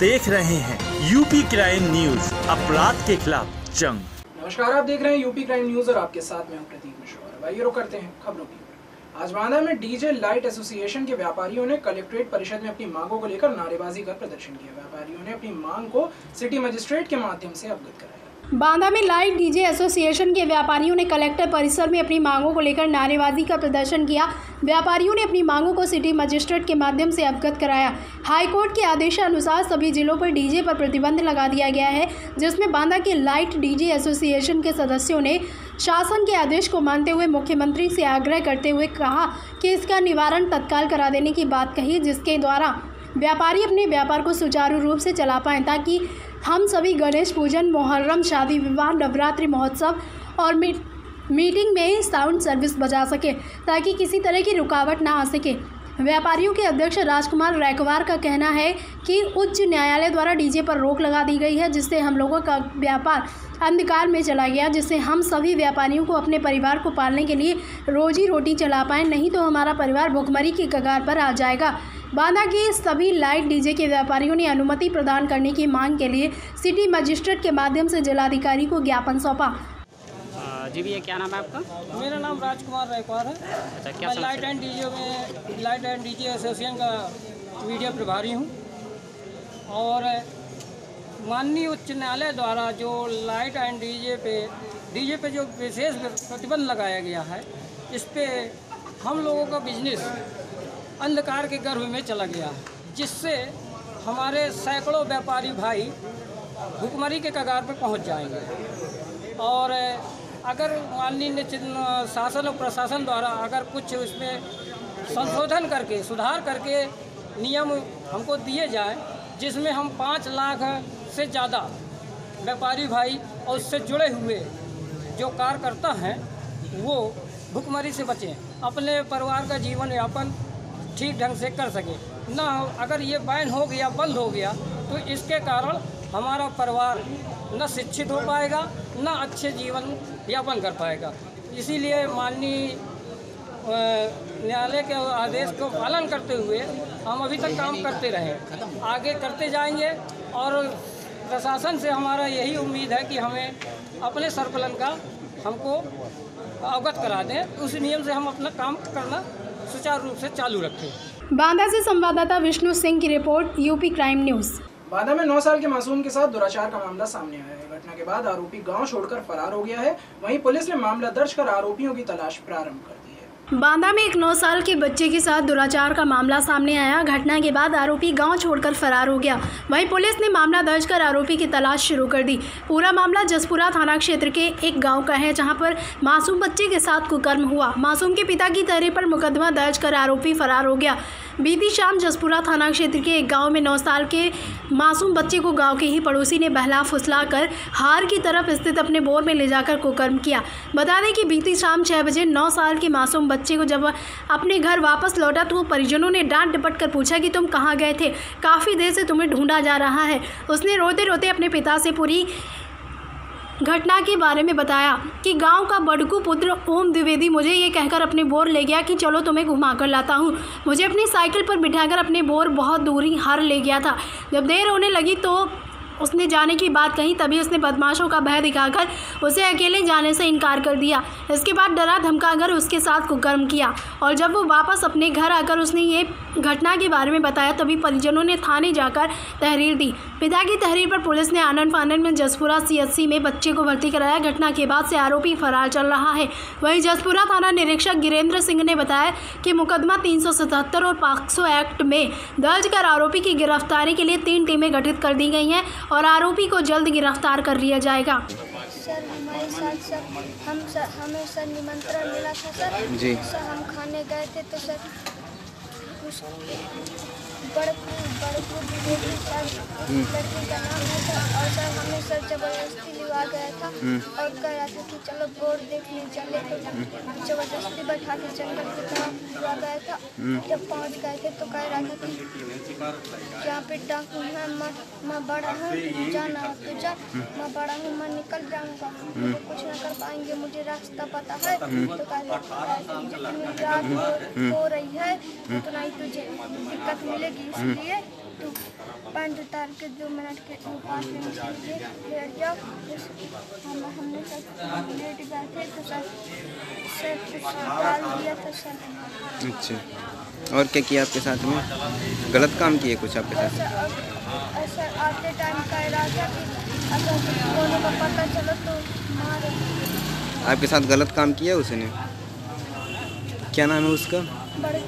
देख रहे हैं यूपी क्राइम न्यूज़ अपराध के खिलाफ जंग। नमस्कार, आप देख रहे हैं यूपी क्राइम न्यूज़ और आपके साथ में प्रदीप मिश्रा। भाई रुक करते हैं खबरों की। आज बांदा में डीजे लाइट एसोसिएशन के व्यापारियों ने कलेक्ट्रेट परिषद में अपनी मांगों को लेकर नारेबाजी कर प्रदर्शन किया। व्यापारियों ने अपनी मांग को सिटी मजिस्ट्रेट के माध्यम से अवगत कराया। बांदा में लाइट डीजे एसोसिएशन के व्यापारियों ने कलेक्टर परिसर में अपनी मांगों को लेकर नारेबाजी का प्रदर्शन किया। व्यापारियों ने अपनी मांगों को सिटी मजिस्ट्रेट के माध्यम से अवगत कराया। हाईकोर्ट के आदेशानुसार सभी जिलों पर डीजे पर प्रतिबंध लगा दिया गया है, जिसमें बांदा के लाइट डीजे एसोसिएशन के सदस्यों ने शासन के आदेश को मानते हुए मुख्यमंत्री से आग्रह करते हुए कहा कि इसका निवारण तत्काल करा देने की बात कही, जिसके द्वारा व्यापारी अपने व्यापार को सुचारू रूप से चला पाएँ ताकि हम सभी गणेश पूजन मुहर्रम शादी विवाह नवरात्रि महोत्सव और मी, मीटिंग में साउंड सर्विस बजा सके ताकि किसी तरह की रुकावट ना आ सके। व्यापारियों के अध्यक्ष राजकुमार रैकवार का कहना है कि उच्च न्यायालय द्वारा डीजे पर रोक लगा दी गई है जिससे हम लोगों का व्यापार अंधकार में चला गया जिससे हम सभी व्यापारियों को अपने परिवार को पालने के लिए रोजी रोटी चला पाएँ नहीं तो हमारा परिवार भुखमरी की कगार पर आ जाएगा। बांदा के सभी लाइट डीजे के व्यापारियों ने अनुमति प्रदान करने की मांग के लिए सिटी मजिस्ट्रेट के माध्यम से जिलाधिकारी को ज्ञापन सौंपा। जी भैया क्या नाम है आपका? मेरा नाम राजकुमार रायकवार है। अच्छा क्या मैं लाइट एंड डीजे में लाइट एंड डीजे एसोसिएशन का मीडिया प्रभारी हूँ। और माननीय उच्च न्यायालय द्वारा जो लाइट एंड डीजे पे डीजे पे जो विशेष प्रतिबंध लगाया गया है इस पर हम लोगों का बिज़नेस अंधकार के गर्भ में चला गया, जिससे हमारे सैकड़ों व्यापारी भाई भुखमरी के कगार पर पहुँच जाएँगे। और अगर माननीय शासन और प्रशासन द्वारा अगर कुछ उसमें संशोधन करके, सुधार करके नियम हमको दिए जाए, जिसमें हम पाँच लाख से ज़्यादा व्यापारी भाई और उससे जुड़े हुए जो कार्यकर्ता हैं, वो भुखमरी से बचें। अपने परिवार का जीवन यापन ठीक ढंग से कर सके। ना अगर ये बैन हो गया, बंद हो गया तो इसके कारण हमारा परिवार न शिक्षित हो पाएगा, न अच्छे जीवन यापन कर पाएगा। इसीलिए माननीय न्यायालय के आदेश को पालन करते हुए हम अभी तक काम करते रहे। आगे करते जाएँगे और प्रशासन से हमारा यही उम्मीद है कि हमें अपने सरपलन का हमको अवगत करा दें। उस नियम से हम अपना काम करना सुचारू रूप से चालू रखे। बांदा से संवाददाता विष्णु सिंह की report UP crime news. Banda में 9 साल के मासूम के साथ दुराचार का मामला सामने आया है। घटना के बाद आरोपी गाँव छोड़कर फरार हो गया है। वहीं पुलिस ने मामला दर्ज कर आरोपियों की तलाश प्रारंभ कर दी। बांदा में एक नौ साल के बच्चे के साथ दुराचार का मामला सामने आया। घटना के बाद आरोपी गाँव छोड़कर फरार हो गया। वहीं पुलिस ने मामला दर्ज कर आरोपी की तलाश शुरू कर दी। पूरा मामला जसपुरा थाना क्षेत्र के एक गाँव का है, जहाँ पर मासूम बच्चे के साथ कुकर्म हुआ। मासूम के पिता की तहरीर पर मुकदमा दर्ज कर आरोपी फरार हो गया। बीती शाम जसपुरा थाना क्षेत्र के एक गाँव में नौ साल के मासूम बच्चे को गाँव के ही पड़ोसी ने बहला फुसला कर हार की तरफ़ स्थित अपने बोर में ले जाकर कुकर्म किया। बता दें कि बीती शाम छः बजे नौ साल के मासूम बच्चे को जब अपने घर वापस लौटा तो परिजनों ने डांट डपट कर पूछा कि तुम कहाँ गए थे? काफ़ी देर से तुम्हें ढूंढा जा रहा है। उसने रोते रोते अपने पिता से पूरी घटना के बारे में बताया कि गाँव का बड़कू पुत्र ओम द्विवेदी मुझे ये कहकर अपने बोर ले गया कि चलो तुम्हें घुमा कर लाता हूँ। मुझे अपनी साइकिल पर बिठाकर अपने बोर बहुत दूरी हर ले गया था। जब देर होने लगी तो उसने जाने की बात कही, तभी उसने बदमाशों का भय दिखाकर उसे अकेले जाने से इनकार कर दिया। इसके बाद डरा धमका कर उसके साथ कुकर्म किया और जब वो वापस अपने घर आकर उसने ये घटना के बारे में बताया, तभी परिजनों ने थाने जाकर तहरीर दी। पिता की तहरीर पर पुलिस ने आनंद फानंद में जसपुरा सीएचसी में बच्चे को भर्ती कराया। घटना के बाद से आरोपी फरार चल रहा है। वहीं जसपुरा थाना निरीक्षक गिरेंद्र सिंह ने बताया कि मुकदमा 377 और पाक्सो एक्ट में दर्ज कर आरोपी की गिरफ्तारी के लिए तीन टीमें गठित कर दी गई हैं और आरोपी को जल्द गिरफ़्तार कर लिया जाएगा। सर हमारे साथ सर हम सर हमें सर निमंत्रण मिला था सर। जी। सर हम खाने गए थे तो सर लड़के का नाम है सर और सर हमें सर ज़बरदस्ती लिवा गया था और कह रहा था कि चलो बोर्ड देखने चले तो ज़बरदस्ती बैठा के जंगल की तरफ़ लिवा गया था जब पहुँच गए थे तो कह रहा था कि यहाँ पे डाकू है मैं बड़ा हूँ जाना तो जा मैं बड़ा हूँ मैं निकल जाऊँगा तो कुछ न कर पाएँगे मुझे रास्ता पता है तो कहते जितनी रात हो- हो रही है उतना ही तुझे दिक्कत मिलेगी इसलिए। तो पैंट उतार के दो मिनट के पाँच मिनट के लिए लेट जाओ। हम हमने सब लेट गए थे तो सर सर डाल दिया था सर अच्छा। और क्या किया आपके साथ में? गलत काम किए कुछ आपके साथ? ऐसा आते टाइम रहा था कि अगर दोनों का पता चलो तो मारो आपके साथ गलत काम किया उसने? क्या नाम है उसका? बड़े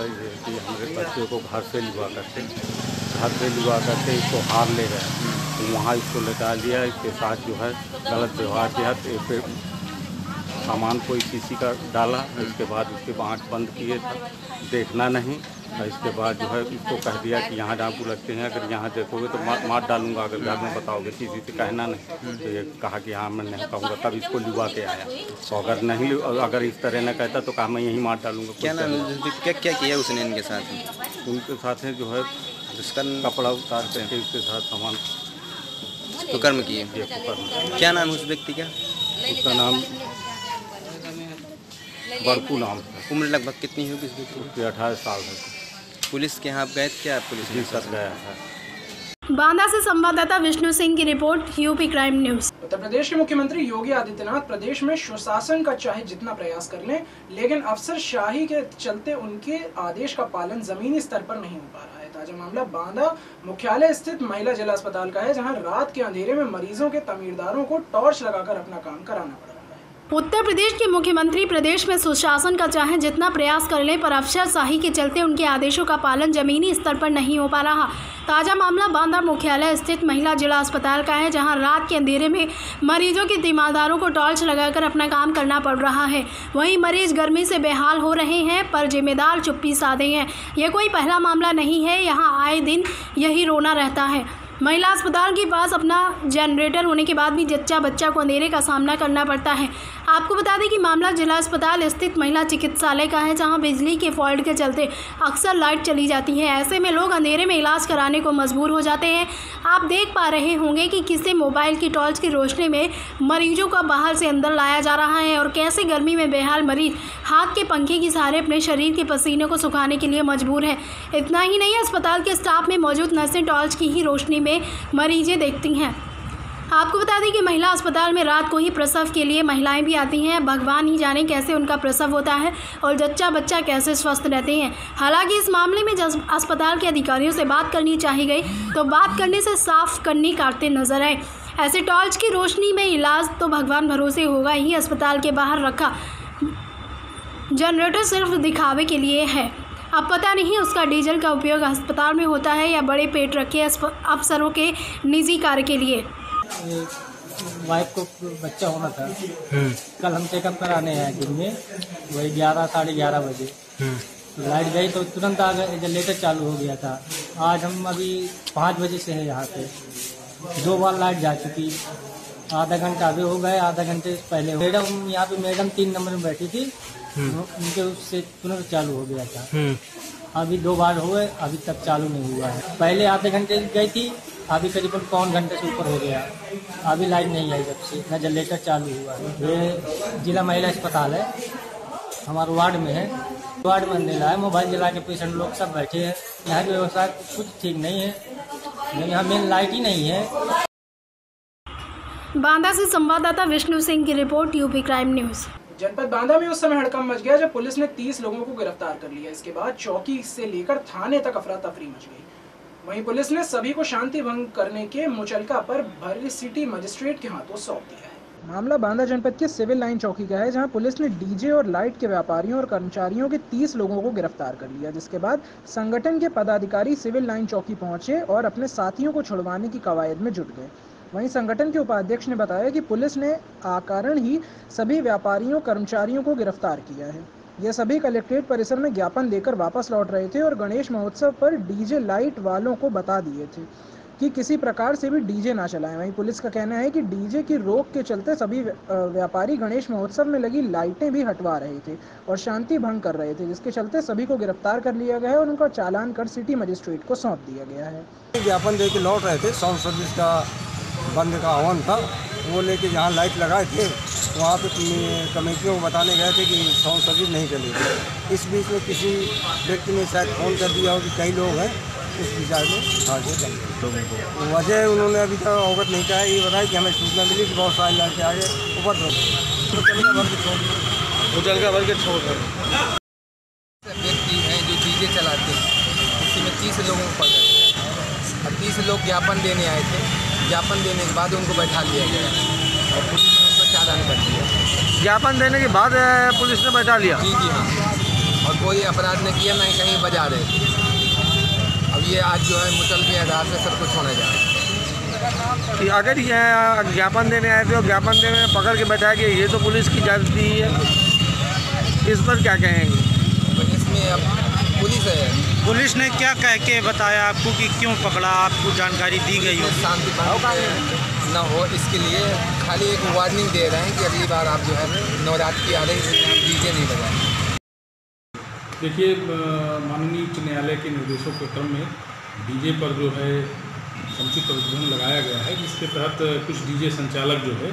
कुली ये कि हमारे बच्चे को घर से लिवा करते घर से लिवा करते इसको हार ले गए तो वहाँ इसको लेटा लिया, इसके साथ जो है गलत व्यवहार किया तो सामान कोई किसी का डाला इसके बाद उसके आँख बंद किए था। देखना नहीं और इसके बाद जो है इसको कह दिया कि यहाँ डाकू लगते हैं अगर यहाँ देखोगे तो मार मार डालूँगा अगर घर में बताओगे किसी से कहना नहीं। तो ये कहा कि हाँ मैं नहीं कहूँगा तब इसको लिवा के आया। तो अगर नहीं अगर इस तरह न कहता तो कहा मैं यहीं मार डालूँगा क्या नाम क्या क्या किया उसने इनके साथ? उनके साथ जो है उसका कपड़ा उतार करके उसके साथ सामान। कुकर्म किए। क्या नाम है उस व्यक्ति का? उसका नाम बरकू नाम है। उम्र लगभग कितनी होगी इस उसके अठारह साल है। पुलिस के यहाँ गए क्या पुलिस ने जिसक गया है। बांदा से संवाददाता विष्णु सिंह की report UP crime news. Uttar Pradesh के मुख्यमंत्री योगी आदित्यनाथ प्रदेश में सुशासन का चाहे जितना प्रयास कर लें लेकिन अफसर शाही के चलते उनके आदेश का पालन जमीनी स्तर पर नहीं हो पा रहा है। ताज़ा मामला बांदा मुख्यालय स्थित महिला जिला अस्पताल का है जहाँ रात के अंधेरे में मरीजों के तमीरदारों को टॉर्च लगाकर अपना काम कराना पड़। उत्तर प्रदेश के मुख्यमंत्री प्रदेश में सुशासन का चाहे जितना प्रयास कर ले, पर अफसरशाही के चलते उनके आदेशों का पालन जमीनी स्तर पर नहीं हो पा रहा। ताज़ा मामला बांदा मुख्यालय स्थित महिला जिला अस्पताल का है, जहाँ रात के अंधेरे में मरीजों के तीमारदारों को टॉर्च लगाकर अपना काम करना पड़ रहा है। वहीं मरीज़ गर्मी से बेहाल हो रहे हैं, पर जिम्मेदार चुप्पी साधे हैं। यह कोई पहला मामला नहीं है, यहाँ आए दिन यही रोना रहता है। महिला अस्पताल के पास अपना जनरेटर होने के बाद भी जच्चा बच्चा को अंधेरे का सामना करना पड़ता है। आपको बता दें कि मामला जिला अस्पताल स्थित महिला चिकित्सालय का है, जहाँ बिजली के फॉल्ट के चलते अक्सर लाइट चली जाती है। ऐसे में लोग अंधेरे में इलाज कराने को मजबूर हो जाते हैं। आप देख पा रहे होंगे कि किसी मोबाइल की टॉर्च की रोशनी में मरीजों का बाहर से अंदर लाया जा रहा है और कैसे गर्मी में बेहाल मरीज़ हाथ के पंखे के सहारे अपने शरीर के पसीने को सुखाने के लिए मजबूर है। इतना ही नहीं, अस्पताल के स्टाफ में मौजूद नर्सें टॉर्च की ही रोशनी में मरीजें देखती हैं। आपको बता दें कि महिला अस्पताल में रात को ही प्रसव के लिए महिलाएँ भी आती हैं। भगवान ही जाने कैसे उनका प्रसव होता है और जच्चा बच्चा कैसे स्वस्थ रहते हैं। हालाँकि इस मामले में जब अस्पताल के अधिकारियों से बात करनी चाहिए गई तो बात करने से साफ़ करनी काटते नज़र आए। ऐसे टॉर्च की रोशनी में इलाज तो भगवान भरोसे होगा ही, अस्पताल के बाहर रखा। जनरेटर सिर्फ़ दिखावे के लिए है। अब पता नहीं उसका डीजल का उपयोग अस्पताल में होता है या बड़े पेट रखे अफसरों के निजी कार्य के लिए। वाइफ को बच्चा होना था। कल हम चेकअप कराने आए दिन में वही ग्यारह साढ़े ग्यारह बजे। तो लाइट गई तो तुरंत आ गए जनरेटर चालू हो गया था। आज हम अभी पाँच बजे से हैं यहाँ पे। दो बार लाइट जा चुकी। आधा घंटा अभी हो गए आधा घंटे पहले मैडम यहाँ पे मैडम तीन नंबर में बैठी थी। उनके उससे तुरंत चालू हो गया था। अभी दो बार हुए अभी तक चालू नहीं हुआ है। पहले आधे घंटे गई थी अभी करीबन पौन घंटे से ऊपर हो गया। अभी लाइट नहीं आई जब से न जनरेटर चालू हुआ है। ये जिला महिला अस्पताल है हमारे वार्ड में है। वार्ड में अंधेला है मोबाइल जला के पेशेंट लोग सब बैठे हैं। यहाँ की व्यवस्था कुछ ठीक नहीं है यहाँ मेन लाइट ही नहीं है। बांदा से संवाददाता विष्णु सिंह की रिपोर्ट यूपी क्राइम न्यूज़। जनपद बांदा में उस समय हड़कंप मच गया जब पुलिस ने 30 लोगों को गिरफ़्तार कर लिया। इसके बाद चौकी से लेकर थाने तक अफरा तफरी मच गई। वहीं पुलिस ने सभी को शांति भंग करने के मुचलका पर भरी सिटी मजिस्ट्रेट के हाथों सौंप दिया है। मामला बांदा जनपद के सिविल लाइन चौकी का है, जहाँ पुलिस ने डीजे और लाइट के व्यापारियों और कर्मचारियों के 30 लोगों को गिरफ़्तार कर लिया, जिसके बाद संगठन के पदाधिकारी सिविल लाइन चौकी पहुँचे और अपने साथियों को छुड़वाने की कवायद में जुट गए। वहीं संगठन के उपाध्यक्ष ने बताया कि पुलिस ने आकारण ही सभी व्यापारियों, कर्मचारियों को गिरफ़्तार किया है। ये सभी कलेक्ट्रेट परिसर में ज्ञापन देकर वापस लौट रहे थे और गणेश महोत्सव पर डीजे लाइट वालों को बता दिए थे कि किसी प्रकार से भी डीजे ना चलाएँ। वहीं पुलिस का कहना है कि डीजे की रोक के चलते सभी व्यापारी गणेश महोत्सव में लगी लाइटें भी हटवा रहे थे और शांति भंग कर रहे थे, जिसके चलते सभी को गिरफ़्तार कर लिया गया है और उनका चालान कर सिटी मजिस्ट्रेट को सौंप दिया गया है। ज्ञापन दे के लौट रहे थे, साउंड सर्विस का बंद का हवन था। वो लेके जहाँ लाइट लगाए थे वहाँ पे कमेटियों को बताने गए थे कि साउंड सर्विस नहीं चलेगी। इस बीच में किसी व्यक्ति ने शायद फ़ोन कर दिया हो कि कई लोग हैं उस विचार में हाँ जी लोगों वजह उन्होंने अभी तक अवगत नहीं कहा ये बताया कि हमें सूचना मिली कि बहुत सारे लड़के आगे ऊपर तो भर के भर के छोड़ व्यक्ति हैं जो डीजे चलाते हैं। उसी में तीस लोगों को पकड़ लिया। तीस लोग ज्ञापन देने आए थे। ज्ञापन देने के बाद उनको बैठा लिया गया। और पुलिस ने उनको चालान कर दिया। ज्ञापन देने के बाद पुलिस ने बैठा लिया? जी जी हाँ। और कोई अपराध नहीं किया नहीं कहीं बजा रहे। थे अब ये आज जो है मुचल के आधार से सब कुछ होने जा रहा है। कि अगर ये ज्ञापन देने आए थे और ज्ञापन देने में पकड़ के बैठा गया ये तो पुलिस की जाती है। इस पर क्या कहेंगे? तो इसमें अब पुलिस है। पुलिस ने क्या कह के बताया आपको कि क्यों पकड़ा आपको जानकारी दी गई हो? शांति न हो इसके लिए खाली एक वार्निंग दे रहे हैं कि अगली बार आप जो है नवरात्रि आ रही है डीजे नहीं बजाएँ। देखिए माननीय उच्च न्यायालय के निर्देशों के क्रम में डीजे पर जो है समुचित प्रतिबंध लगाया गया है जिसके तहत कुछ डीजे संचालक जो है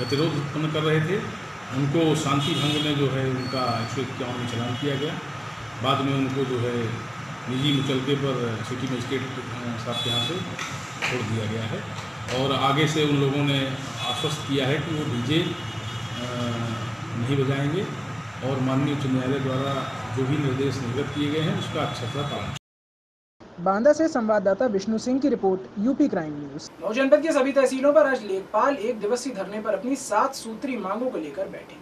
गतिरोध उत्पन्न कर रहे थे। उनको शांति भंग में जो है उनका एक सौ इक्यावन में चलान किया गया। बाद में उनको जो है निजी मुचलके पर सिटी मजिस्ट्रेट साहब के यहाँ से छोड़ दिया गया है। और आगे से उन लोगों ने आश्वस्त किया है कि वो डीजे नहीं बजाएँगे और माननीय उच्च न्यायालय द्वारा जो भी निर्देश निर्गत किए गए हैं उसका अच्छा सा पालन बांदा से संवाददाता विष्णु सिंह की report UP crime news. Mau जनपद के सभी तहसीलों पर आज लेखपाल एक दिवसीय धरने पर अपनी सात सूत्री मांगों को लेकर बैठे।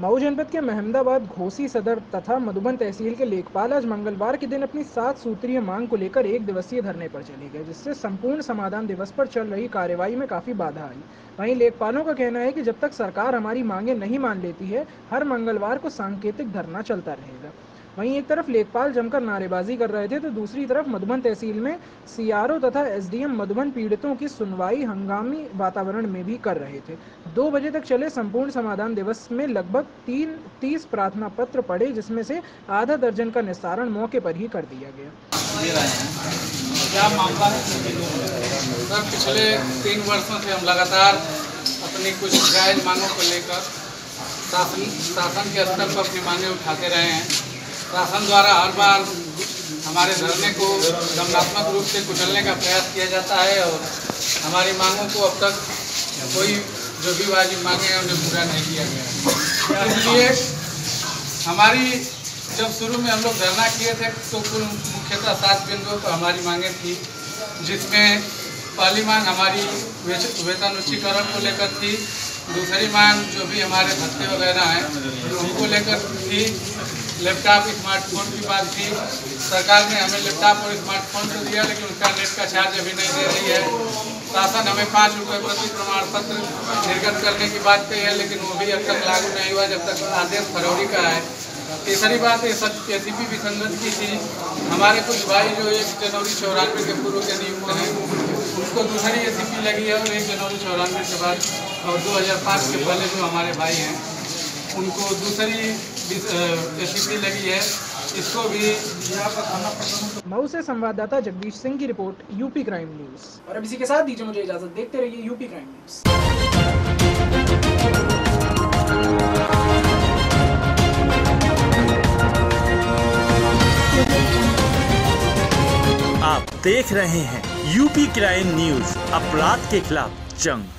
मऊ जनपद के महमदाबाद घोसी सदर तथा मधुबन तहसील के लेखपाल आज मंगलवार के दिन अपनी सात सूत्रीय मांग को लेकर एक दिवसीय धरने पर चले गए, जिससे संपूर्ण समाधान दिवस पर चल रही कार्यवाही में काफ़ी बाधा आई। वहीं लेखपालों का कहना है कि जब तक सरकार हमारी मांगे नहीं मान लेती है, हर मंगलवार को सांकेतिक धरना चलता रहेगा। वहीं एक तरफ़ लेखपाल जमकर नारेबाजी कर रहे थे तो दूसरी तरफ़ मधुबन तहसील में सीआरओ तथा एसडीएम मधुबन पीड़ितों की सुनवाई हंगामी वातावरण में भी कर रहे थे। दो बजे तक चले संपूर्ण समाधान दिवस में लगभग तीन, तीस प्रार्थना पत्र पड़े, जिसमें से आधा दर्जन का निस्तारण मौके पर ही कर दिया गया। क्या मामला है? सर, पिछले तीन वर्षों से हम लगातार अपनी कुछ जायज़ मांगों को लेकर शासन शासन के स्तर पर अपनी मांगे उठाते रहे हैं। शासन द्वारा हर बार हमारे धरने को दमनात्मक रूप से कुचलने का प्रयास किया जाता है और हमारी मांगों को अब तक कोई जो भी वाजिब मांगे हैं, उन्हें पूरा नहीं किया गया इसलिए हमारी जब शुरू में हम लोग धरना किए थे तो कुल मुख्यतः सात बिंदुओं पर हमारी मांगे थी, जिसमें पहली मांग हमारी वेतन उच्चीकरण को लेकर थी, दूसरी मांग जो भी हमारे भत्ते वगैरह हैं, उनको लेकर थी लैपटॉप, स्मार्टफ़ोन की बात थी। सरकार ने हमें लैपटॉप और स्मार्टफ़ोन तो दिया, लेकिन उसका नेट का चार्ज अभी नहीं दे रही है। शासन हमें पाँच रुपये प्रति प्रमाण पत्र निर्गत करने की बात कही है, लेकिन वो भी अब तक लागू नहीं हुआ, जब तक आदेश फरवरी का है। तीसरी बात ये ए सी पी विसंगत की थी, हमारे कुछ भाई जो एक जनवरी चौरानवे के पूर्व के नियुक्त हैं, उनको दूसरी ए पी लगी है और एक जनवरी चौरानवे के बाद और 2005 के पहले जो हमारे भाई हैं उनको दूसरी ए सी पी लगी है। इसको भी मऊ से संवाददाता जगदीश सिंह की रिपोर्ट यूपी क्राइम न्यूज़। और अब इसी के साथ दीजिए मुझे इजाज़त। देखते रहिए यूपी क्राइम न्यूज़। आप देख रहे हैं यूपी क्राइम न्यूज़ अपराध के खिलाफ जंग।